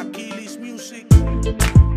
Achilles Music.